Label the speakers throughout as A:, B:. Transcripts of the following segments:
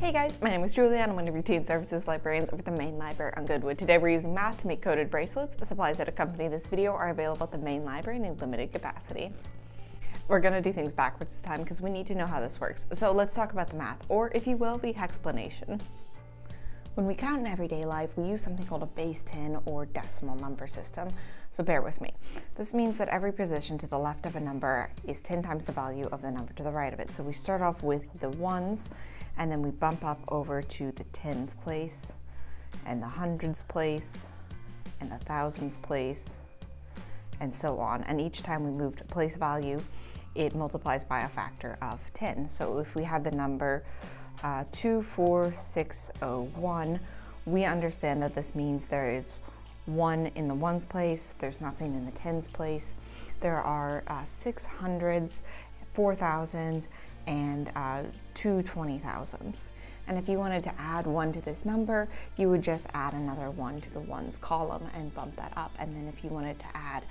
A: Hey guys, my name is Julia and I'm one of your teen services librarians over at the main library on Goodwood. Today we're using math to make coded bracelets. Supplies that accompany this video are available at the main library in a limited capacity. We're going to do things backwards this time because we need to know how this works. So let's talk about the math, or if you will, the explanation. When we count in everyday life, we use something called a base 10 or decimal number system. So bear with me. This means that every position to the left of a number is 10 times the value of the number to the right of it. So we start off with the ones and then we bump up over to the tens place and the hundreds place and the thousands place and so on. And each time we move to place value, it multiplies by a factor of 10. So if we had the number uh, 24601, we understand that this means there is one in the ones place, there's nothing in the tens place. There are uh, six hundreds, four thousands, and uh, two 20,000s. And if you wanted to add one to this number, you would just add another one to the ones column and bump that up. And then if you wanted to add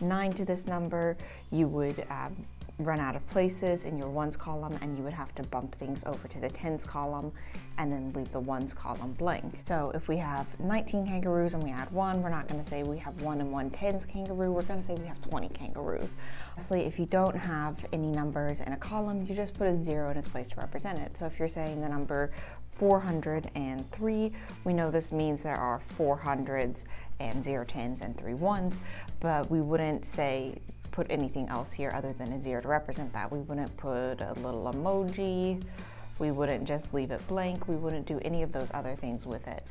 A: nine to this number, you would um, run out of places in your ones column and you would have to bump things over to the tens column and then leave the ones column blank. So if we have 19 kangaroos and we add one, we're not gonna say we have one and one tens kangaroo, we're gonna say we have 20 kangaroos. Honestly, if you don't have any numbers in a column, you just put a zero in its place to represent it. So if you're saying the number 403, we know this means there are 400s and zero tens and three ones, but we wouldn't say put anything else here other than a zero to represent that. We wouldn't put a little emoji. We wouldn't just leave it blank. We wouldn't do any of those other things with it.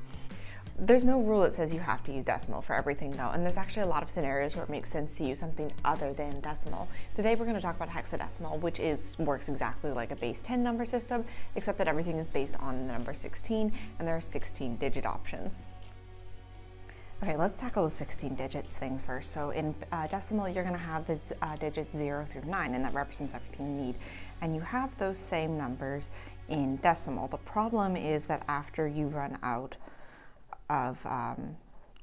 A: There's no rule that says you have to use decimal for everything though, and there's actually a lot of scenarios where it makes sense to use something other than decimal. Today we're going to talk about hexadecimal, which is works exactly like a base 10 number system, except that everything is based on the number 16, and there are 16 digit options. Okay, let's tackle the 16 digits thing first. So in uh, decimal, you're gonna have the uh, digits zero through nine, and that represents everything you need. And you have those same numbers in decimal. The problem is that after you run out of um,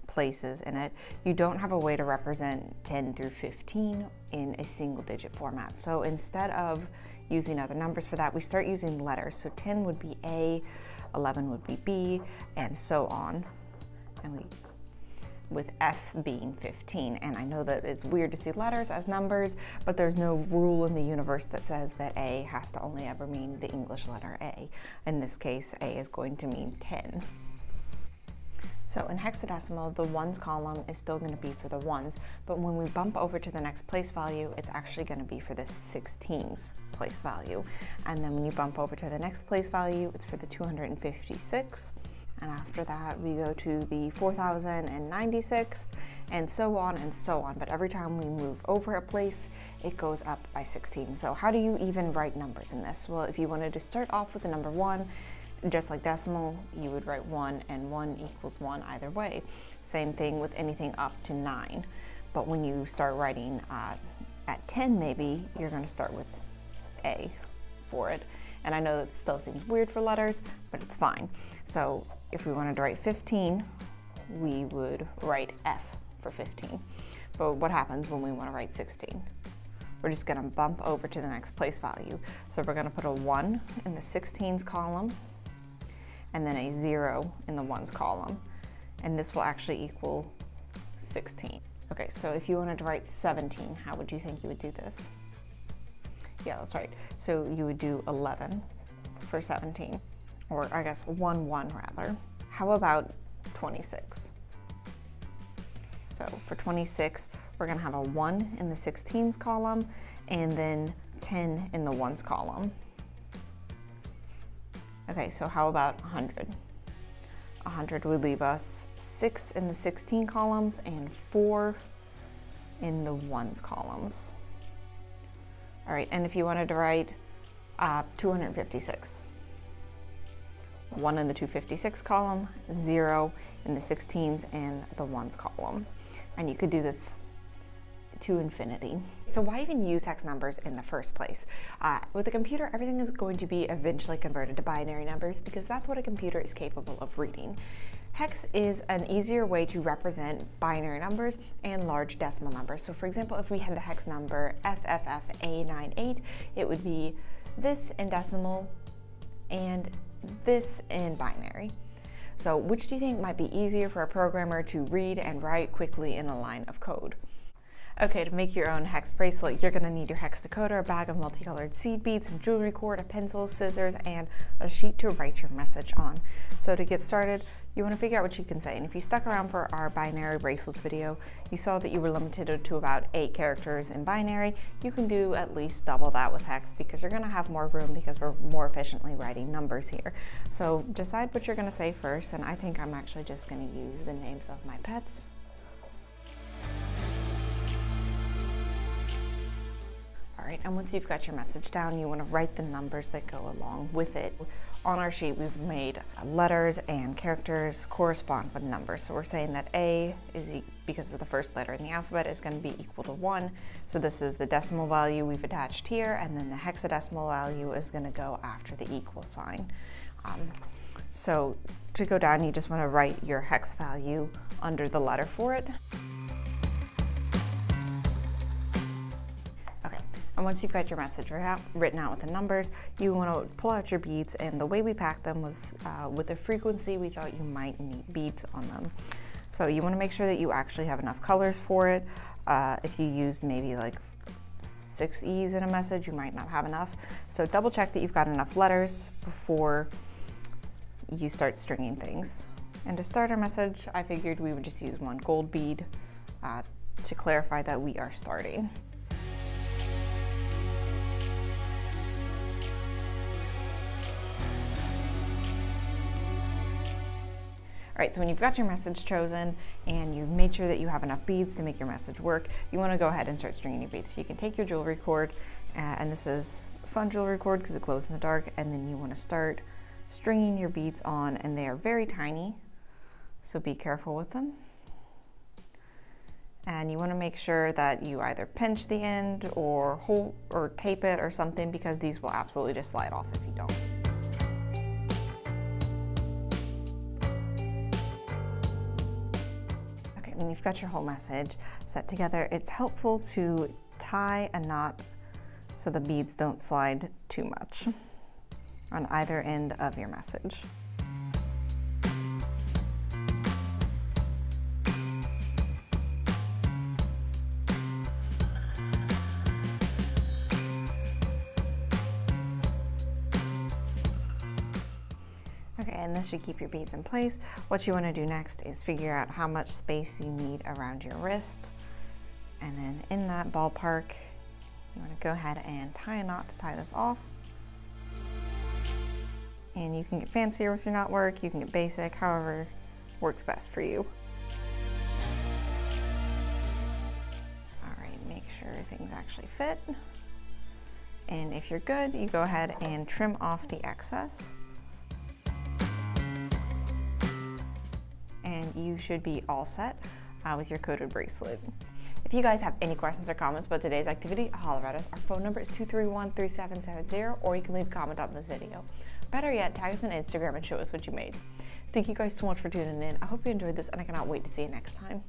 A: places in it, you don't have a way to represent 10 through 15 in a single digit format. So instead of using other numbers for that, we start using letters. So 10 would be A, 11 would be B, and so on. And we with F being 15. And I know that it's weird to see letters as numbers, but there's no rule in the universe that says that A has to only ever mean the English letter A. In this case, A is going to mean 10. So in hexadecimal, the ones column is still going to be for the ones, but when we bump over to the next place value, it's actually going to be for the 16's place value. And then when you bump over to the next place value, it's for the 256 and after that we go to the 4096th and so on and so on. But every time we move over a place it goes up by 16 so how do you even write numbers in this? Well if you wanted to start off with the number one just like decimal you would write one and one equals one either way. Same thing with anything up to nine. But when you start writing uh, at 10 maybe you're going to start with a for it and I know that still seems weird for letters, but it's fine. So if we wanted to write 15, we would write F for 15. But what happens when we want to write 16? We're just going to bump over to the next place value. So we're going to put a 1 in the 16s column and then a 0 in the 1s column. And this will actually equal 16. Okay, so if you wanted to write 17, how would you think you would do this? Yeah, that's right. So you would do 11 for 17 or I guess 1, 1 rather. How about 26? So for 26, we're gonna have a 1 in the 16s column and then 10 in the 1s column. Okay, so how about 100? 100 would leave us 6 in the 16 columns and 4 in the 1s columns. All right, and if you wanted to write uh, 256, one in the 256 column, zero in the 16s and the ones column. And you could do this to infinity. So why even use hex numbers in the first place? Uh, with a computer, everything is going to be eventually converted to binary numbers because that's what a computer is capable of reading. Hex is an easier way to represent binary numbers and large decimal numbers. So for example, if we had the hex number FFFA98, it would be this in decimal and this in binary. So which do you think might be easier for a programmer to read and write quickly in a line of code? Okay, to make your own hex bracelet, you're going to need your hex decoder, a bag of multicolored seed beads, some jewelry cord, a pencil, scissors, and a sheet to write your message on. So to get started, you want to figure out what you can say. And if you stuck around for our binary bracelets video, you saw that you were limited to about eight characters in binary. You can do at least double that with hex because you're going to have more room because we're more efficiently writing numbers here. So decide what you're going to say first, and I think I'm actually just going to use the names of my pets. All right, and once you've got your message down, you want to write the numbers that go along with it. On our sheet, we've made letters and characters correspond with numbers. So we're saying that A is, e because of the first letter in the alphabet, is going to be equal to 1. So this is the decimal value we've attached here, and then the hexadecimal value is going to go after the equal sign. Um, so to go down, you just want to write your hex value under the letter for it. And once you've got your message written out with the numbers, you want to pull out your beads. And the way we packed them was uh, with the frequency we thought you might need beads on them. So you want to make sure that you actually have enough colors for it. Uh, if you use maybe like six E's in a message, you might not have enough. So double check that you've got enough letters before you start stringing things. And to start our message, I figured we would just use one gold bead uh, to clarify that we are starting. Right, so when you've got your message chosen and you've made sure that you have enough beads to make your message work, you wanna go ahead and start stringing your beads. So you can take your jewelry cord, uh, and this is fun jewelry cord because it glows in the dark, and then you wanna start stringing your beads on, and they are very tiny, so be careful with them. And you wanna make sure that you either pinch the end or hold or tape it or something because these will absolutely just slide off if you don't. When you've got your whole message set together, it's helpful to tie a knot so the beads don't slide too much on either end of your message. And this should keep your beads in place. What you want to do next is figure out how much space you need around your wrist. And then in that ballpark, you want to go ahead and tie a knot to tie this off. And you can get fancier with your knot work, you can get basic, however works best for you. All right, make sure things actually fit. And if you're good, you go ahead and trim off the excess. You should be all set uh, with your coded bracelet. If you guys have any questions or comments about today's activity, holler at us. Our phone number is 231-3770 or you can leave a comment on this video. Better yet, tag us on Instagram and show us what you made. Thank you guys so much for tuning in. I hope you enjoyed this and I cannot wait to see you next time.